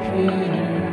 words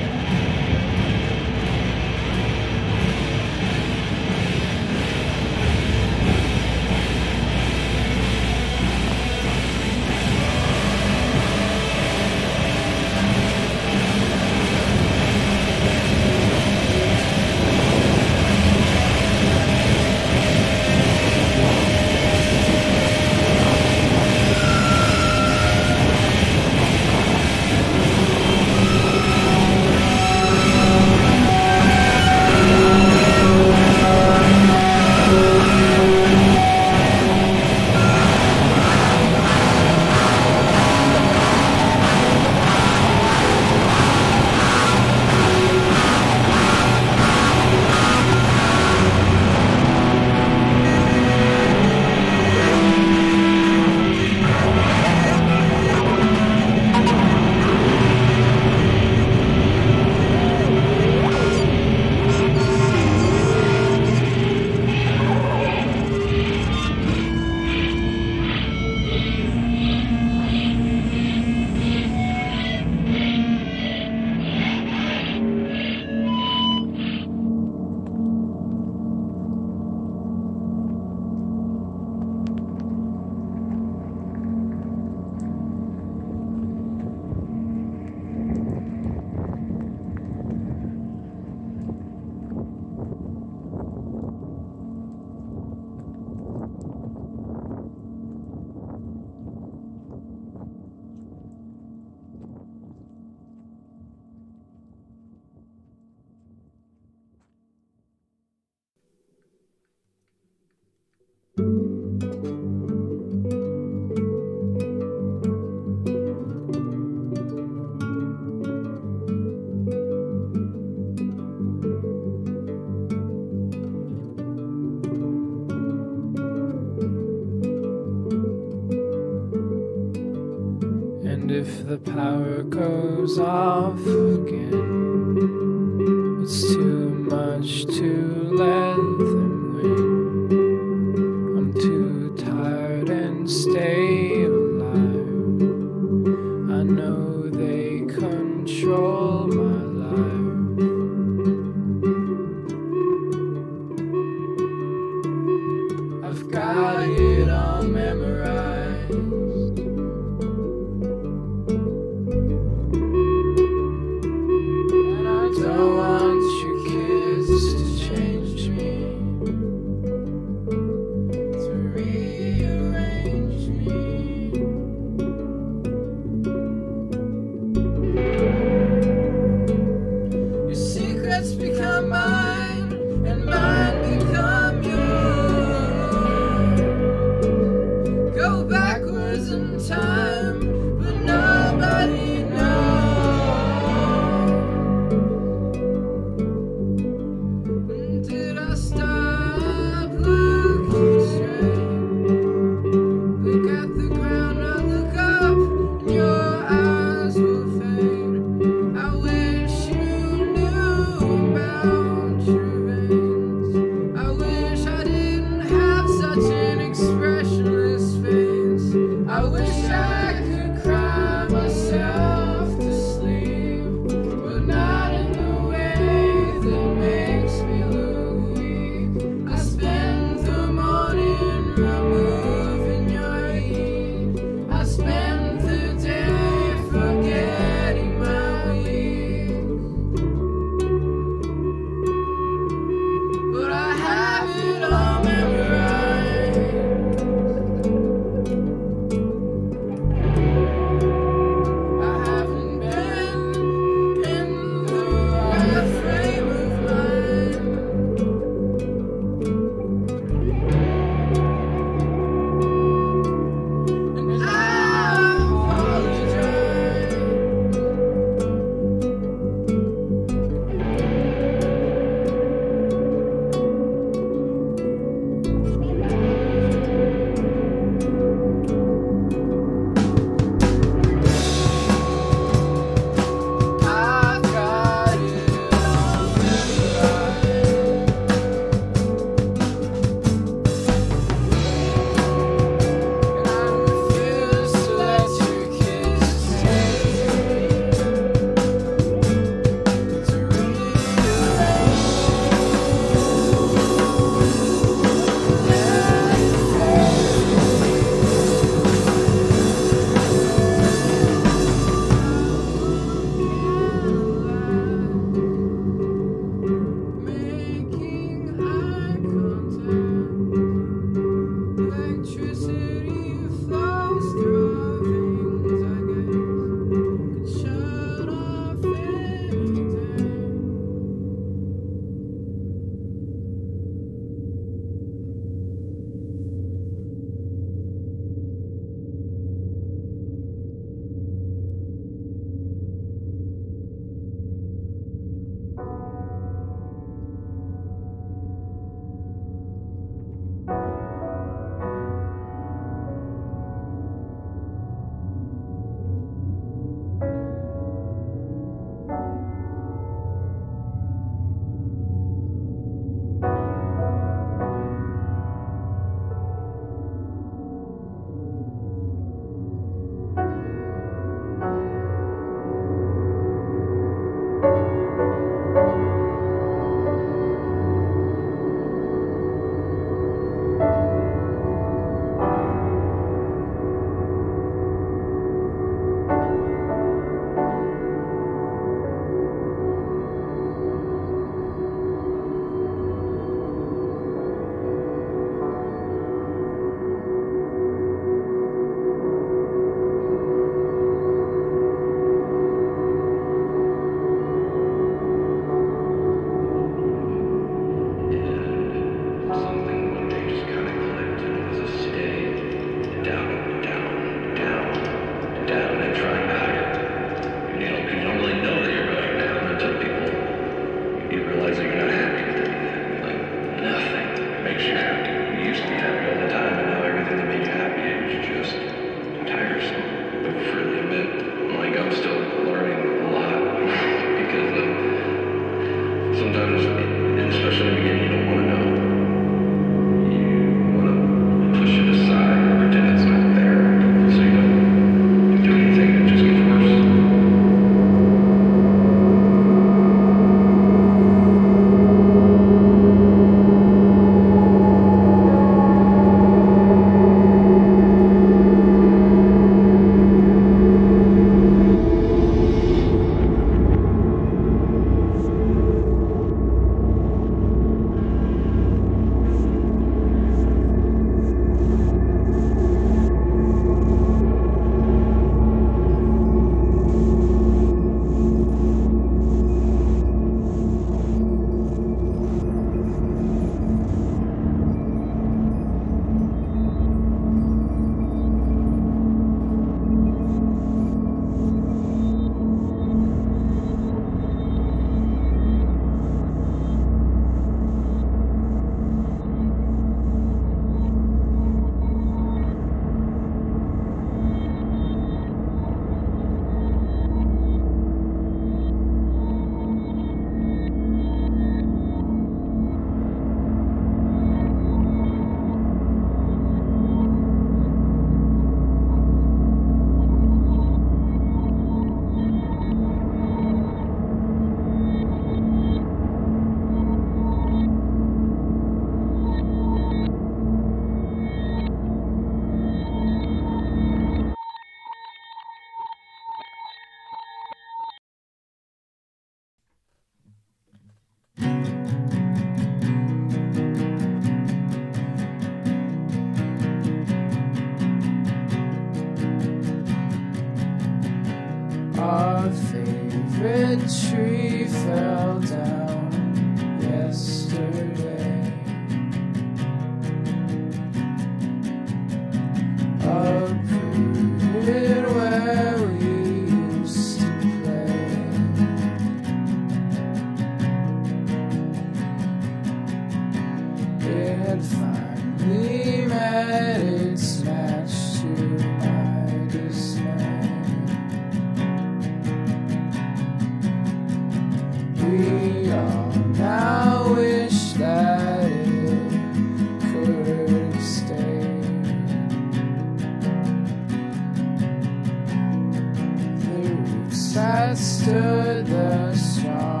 stood the strong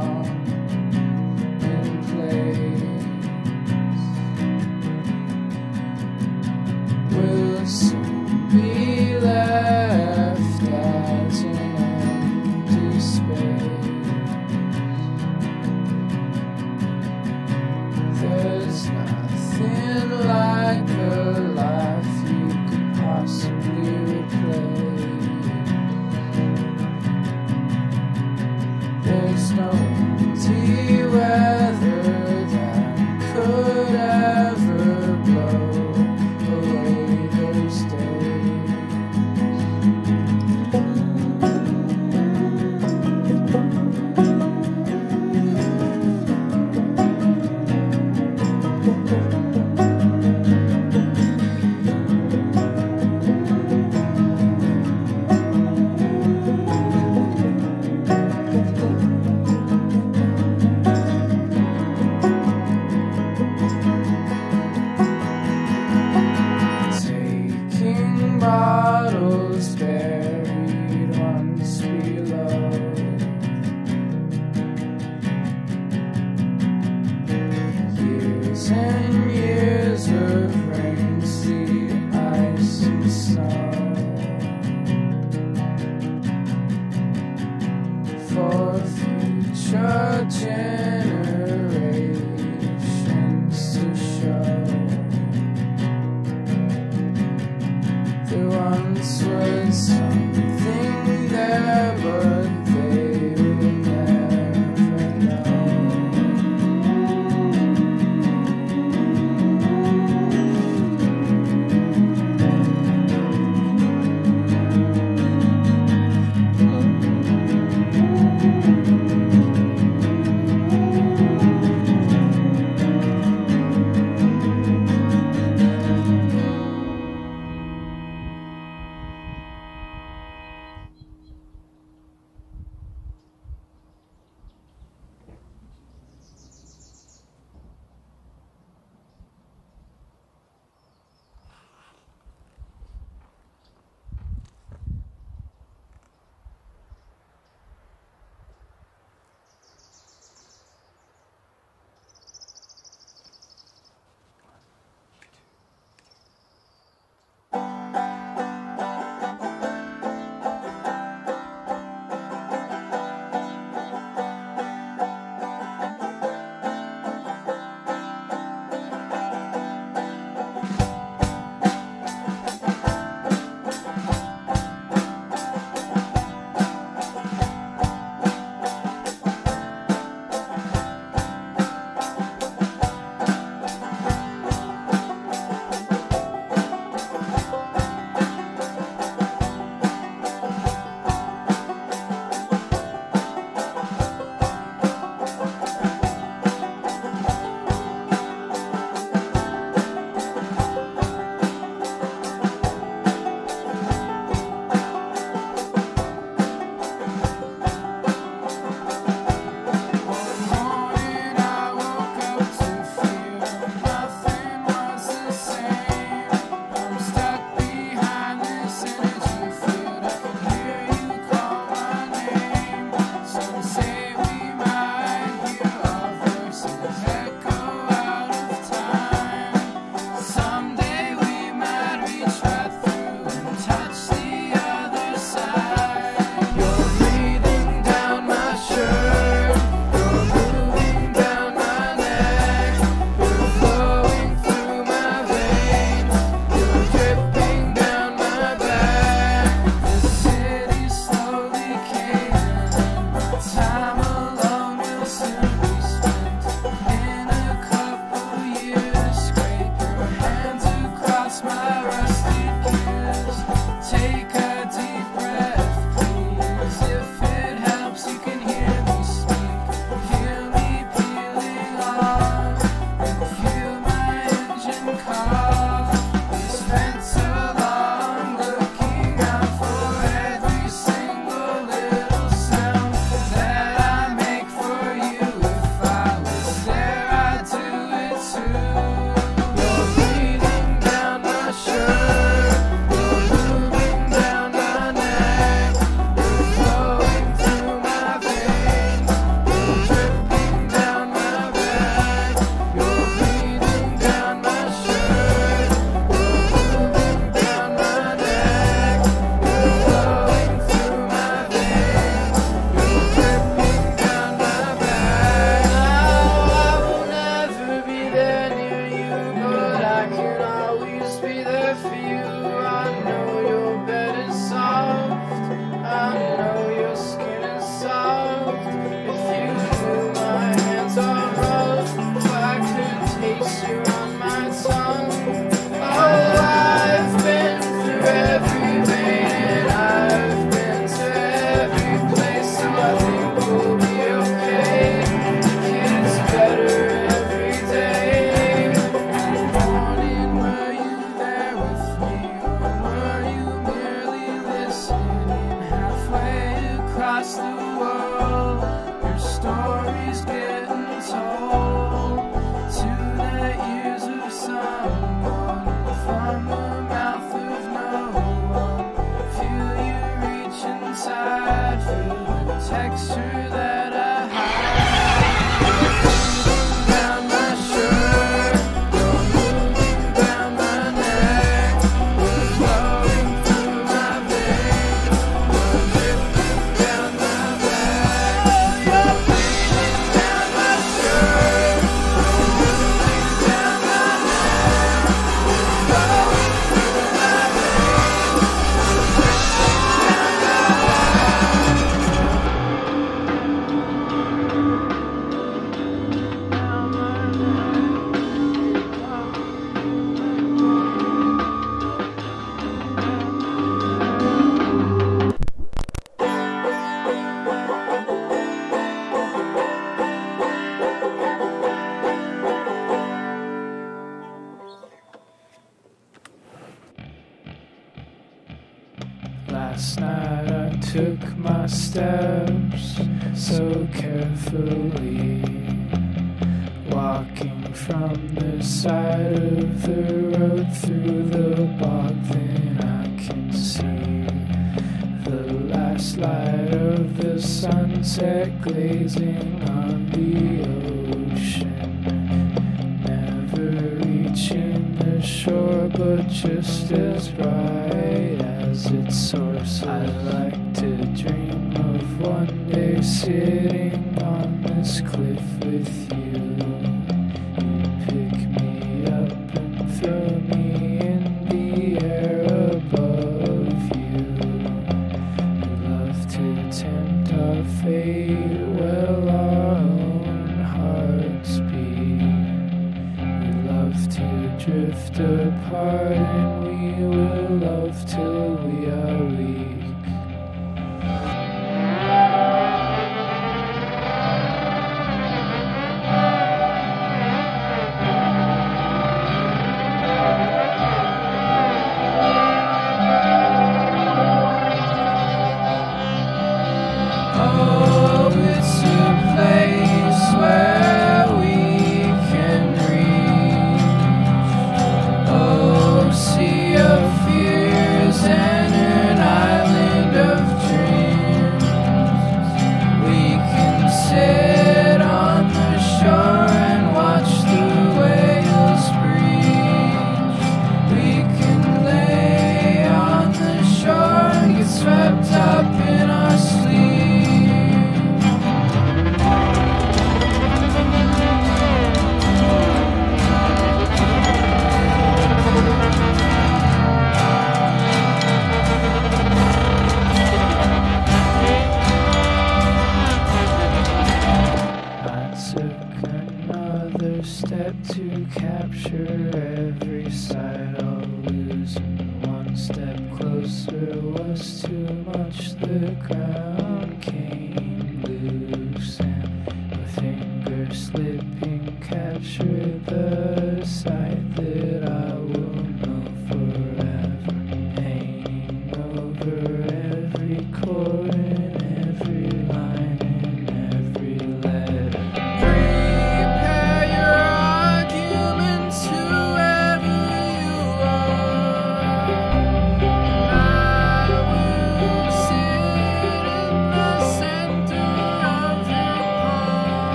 glazing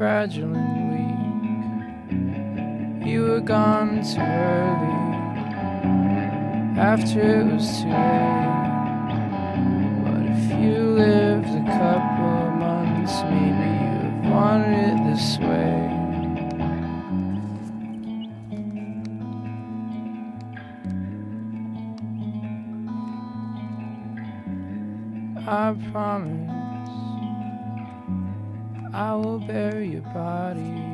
fragile and weak. You were gone too early after it was too late. But if you lived a couple of months, maybe you'd have wanted it this way. I promise. I will bury your body.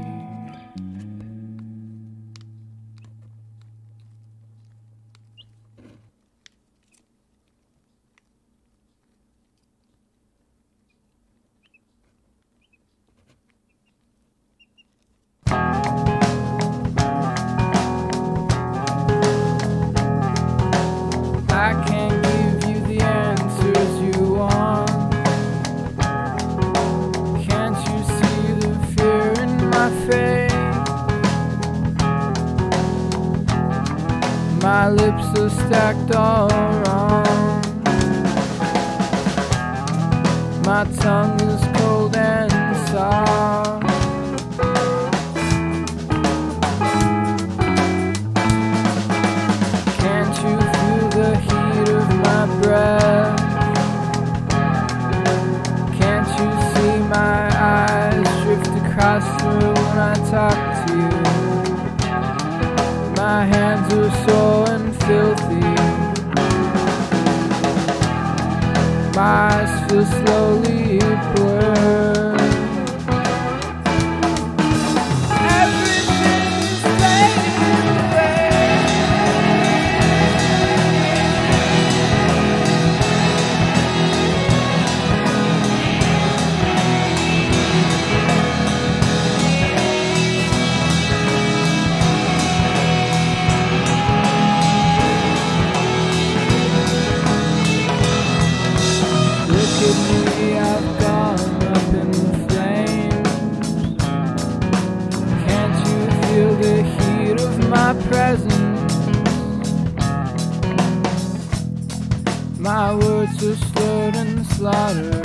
kids stood in the slaughter.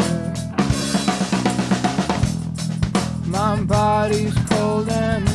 My body's cold and